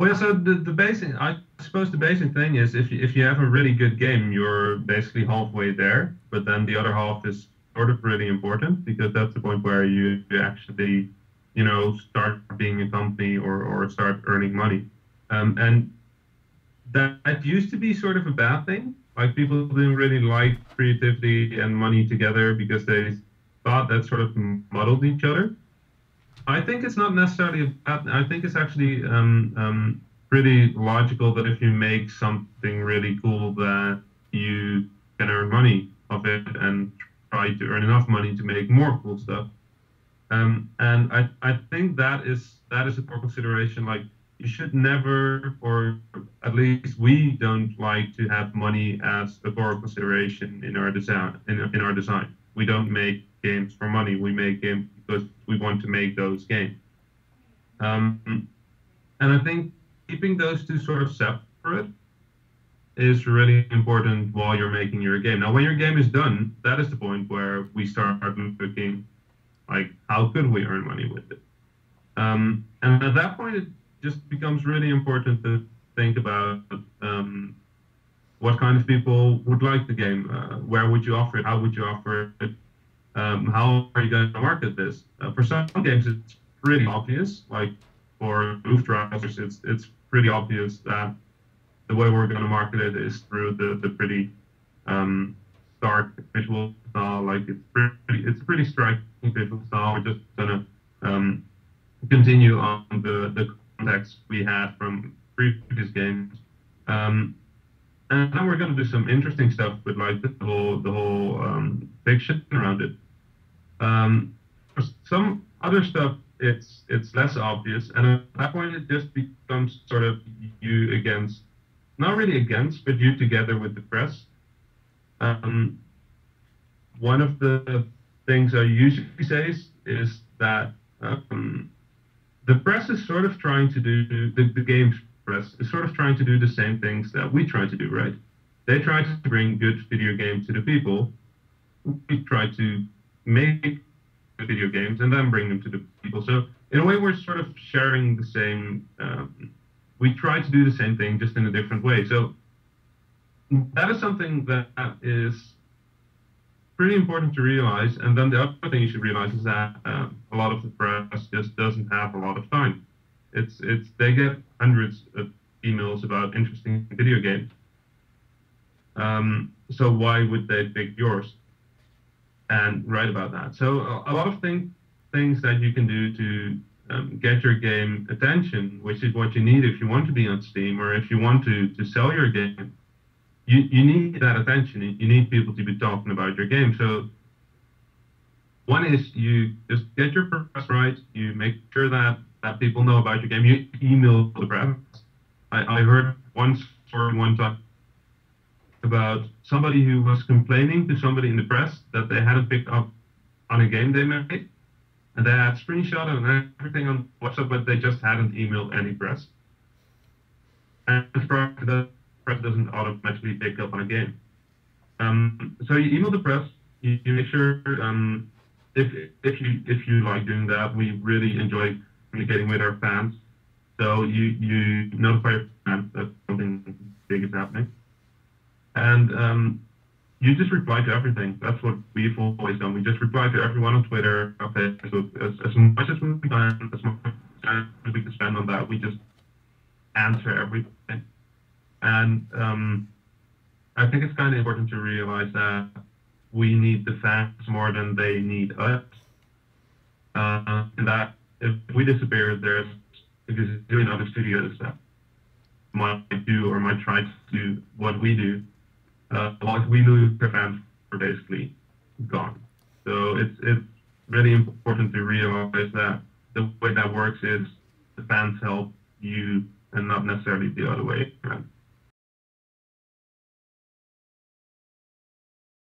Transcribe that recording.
Well, so the, the basic, I suppose the basic thing is if you, if you have a really good game, you're basically halfway there, but then the other half is sort of really important because that's the point where you actually, you know, start being a company or, or start earning money. Um, and that, that used to be sort of a bad thing. Like people didn't really like creativity and money together because they thought that sort of muddled each other. I think it's not necessarily. I think it's actually um, um, pretty logical that if you make something really cool, that you can earn money of it and try to earn enough money to make more cool stuff. Um, and I, I think that is that is a core consideration. Like you should never, or at least we don't like to have money as a core consideration in our design. In, in our design, we don't make games for money. We make games because we want to make those games. Um, and I think keeping those two sort of separate is really important while you're making your game. Now, when your game is done, that is the point where we start looking like how could we earn money with it. Um, and at that point, it just becomes really important to think about um, what kind of people would like the game, uh, where would you offer it, how would you offer it, um, how are you going to market this? Uh, for some games, it's pretty obvious. Like for Luftrausers, it's it's pretty obvious that the way we're going to market it is through the the pretty um, stark visual style. Like it's pretty it's a pretty striking visual style. We're just going to um, continue on the the context we had from previous games. Um, and then we're going to do some interesting stuff with like the whole the whole um, fiction around it. Um, for some other stuff, it's it's less obvious, and at that point, it just becomes sort of you against, not really against, but you together with the press. Um, one of the things I usually say is, is that um, the press is sort of trying to do the, the games press is sort of trying to do the same things that we try to do, right? They try to bring good video games to the people. We try to make video games and then bring them to the people. So in a way, we're sort of sharing the same. Um, we try to do the same thing, just in a different way. So that is something that is pretty important to realize. And then the other thing you should realize is that um, a lot of the press just doesn't have a lot of time. It's it's they get hundreds of emails about interesting video games. Um, so why would they pick yours? and write about that. So a, lot of thing, things that you can do to um, get your game attention, which is what you need if you want to be on Steam or if you want to, to sell your game. You, you need that attention. You need people to be talking about your game. So one is you just get your press right. You make sure that, that people know about your game. You email the press. I, I heard once or one time about somebody who was complaining to somebody in the press that they hadn't picked up on a game they made. And they had screenshot and everything on WhatsApp, but they just hadn't emailed any press. And the press doesn't automatically pick up on a game. Um, so you email the press, you, you make sure um, if if you if you like doing that, we really enjoy communicating with our fans. So you you notify your fans that something big is happening and um, you just reply to everything. That's what we've always done. We just reply to everyone on Twitter, on Facebook, as, as much as we can, as much as we can spend on that. We just answer everything. And um, I think it's kind of important to realize that we need the fans more than they need us. Uh, and that if we disappear, there's because doing other studios that might do or might try to do what we do uh, like we lose the fans are basically gone. So it's it's really important to realize that the way that works is the fans help you and not necessarily the other way around.